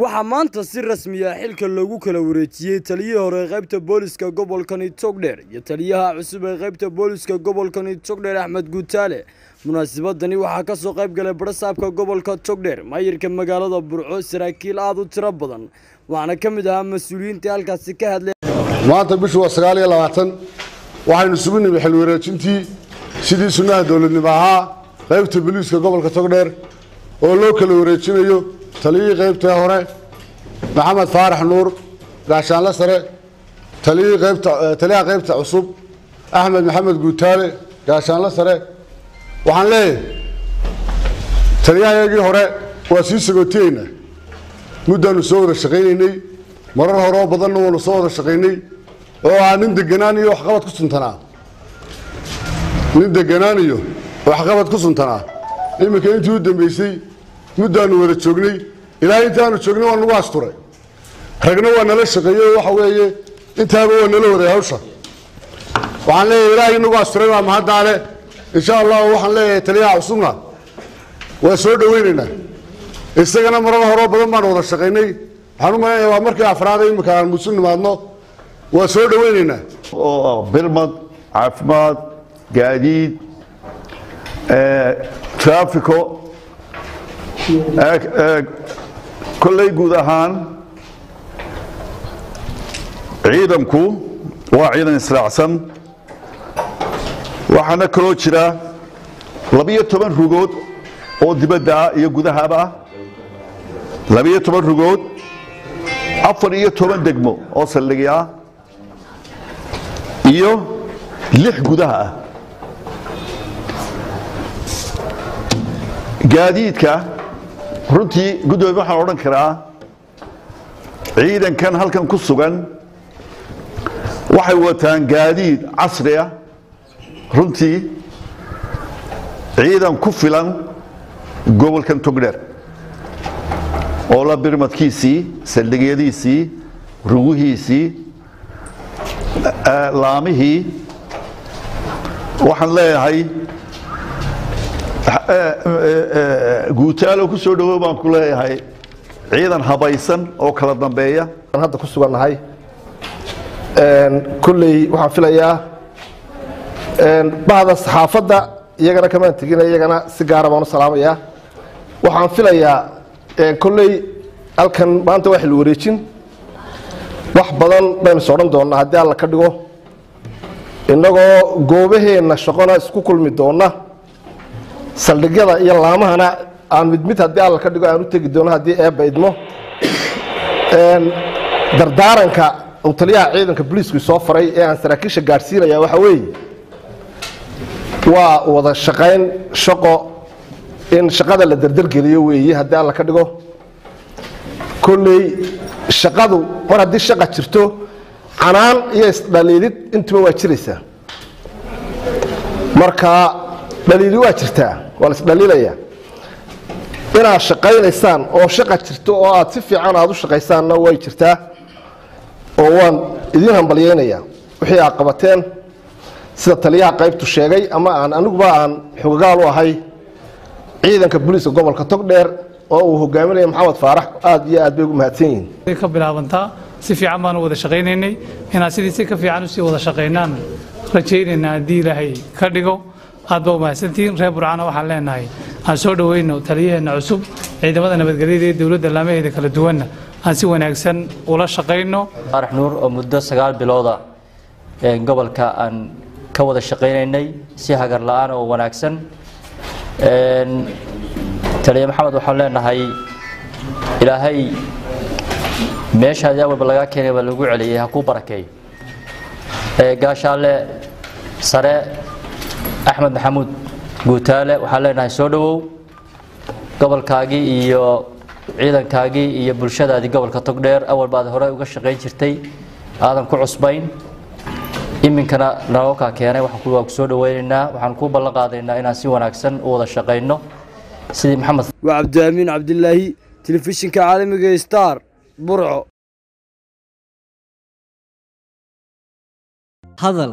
waxaa maanta si rasmiya xilka loogu kala wareejiyey taliyihii hore ee qaybta booliska gobolkani togdheer iyo taliyaha cusub ee qaybta booliska gobolkani togdheer axmed guutaale munaasabadani waxaa ka soo qayb galay barasaabka gobolka togdheer maayirka magaalada burco saraakiil aad u tiro badan waxaana ka mid ahaa mas'uuliyiintii halkaasi ka hadlay. Maanta bishu waa sagaal iyo labaatan waxaynu isugu nimi xil wareejintii sidii sunnaha dowladnimo ahaa qaybta boliiska gobolka togdheer oo loo kala wareejinayo taliyihii qaybta hore maxamed faarax nuur gaashaanle sare taliyaha qaybta cusub axmed maxamed guutaale gaashaanle sare. Waxaan leeyahay taliyahayagii hore waa sii sagootiyeynaa muddaanu soo wada shaqaynaynay marar hore badanna waanu soo wada shaqaynay oo ah nin deganaan iyo waxqabad ku suntanaa. Nin deganaan iyo waxqabad ku suntanaa. Iminka intii u dambaysay muddaanu wada joognay ilaa intaanu joognay waa nagu asturay. Ragna waa nala shaqeeyey waxa weeye intaaba waa nala waday hawsha. Waxaan leeyahay ilaahay nagu asturay waa mahaddaale insha allahu waxaan leeyahay taliyaha cusubna waa soo dhoweynaynaa. Isagana marar horeo badan baanu wada shaqaynay waxaan u malaynayaa waa markii afraada iminka aan musu nimaadno waa soo dhoweynaynaa. Oo birmad caafimaad gaadiid trafico kolley guud ahaan ciidanku waa ciidan israacsan waxaana kaloo jira labiyo toban rugood oo dibadda ah iyo gudahaba ah labiyo toban rugood afar iyo toban degmo oo saldhigi ah iyo lix gudaha ah gaadiidka runtii guddoomiye waxaan odhan karaa ciidankan halkan ku sugan waxay wataan gaadiid casri ah. Runtii ciidan ku filan gobolkan togdheer oo la birmadkiisii saldhigyadiisii rugihiisii laamihii waxaan leeyahay guutaalo ku soo dhawow baan ku leeyahay. Ciidan habaysan oo kala dambeeya. Hadda ku sugannahay kolley waxaan filayaa bahda saxaafadda iyagana kamaan tegina iyagana si gaara baan u salaamayaa. Waxaan filayaa kolley halkan maanta waa xil wareejin. Wax badan baynu is odhan doonnaa haddii alla ka dhigo. Innagoo goobaheenna shaqona isku kulmi doonna saldhigyada iyo laamahana aan mid mid haddii alla ka dhigo aan u tegi doono haddii eebba idmo. Dardaaranka uu taliyaha ciidanka boliisku soo faray ee aan saraakiisha gaadhsiinaya waxa weeye waa wada shaqayn shaqo in shaqada la derdergeliyo weeye haddii alla ka dhigo. Kolley shaqadu mar haddii shaqa jirto canaan iyo isdhaliilid intuba waa jiraysaa. Marka dhaliili waa jirtaa waa la isdhaliilaya inaad shaqaynaysaan oo shaqa jirto oo aad si fiican aad u shaqaysaanna way jirtaa. Oo waan idiin hambalyaynayaa. Wixii aad qabateen sida taliyaha qaybtu sheegay ama aan aniguba aan xogagaal u ahay ciidanka booliiska gobolka togdheer oo uu hogaaminaya maxamed faarax aad iyo aad bay ugu mahadsan yihiin. Ka bilaabantaa. Si fiican baanu wada shaqaynaynay. Inaad sidii si ka fiican u sii wada shaqaynaan rajaynaynaa haddii ilaahay ka dhigo aad ba umahadsantihiin reer burcana waxaan leenahay aan soo dhoweyno taliyaheenna cusub ciidamada nabadgelyada ee dowladda laamaheeda kala duwanna. Aan si wanaagsan ula shaqayno. Faarax nuur oo muddo sagaal bilooda gobolka aan ka wada shaqaynaynay si hagar la'aan oo wanaagsan. Taliya maxamed waxaan leenahay ilaahay meeshaadii awalba lagaa keenay baa lagu celiyay ha kuu barakeeyo gaashaale sare axmed maxamuud guutaale waxaan leenahay soo dhowow. Gobolkaagii iyo ciidankaagii iyo bulshadaadii gobolka togdheer awalba aad hore uga shaqayn jirtay aadan ku cusbayn. Iminkana nalookaa keenay waa ku soo dhaweynaynaa waxaan kuu ballan qaadaynaa inaan si wanaagsan u wada shaqayno. Sidii maxamed. Waa cabdiamiin cabdilaahi telefishinka caalamiga star burco. Hadal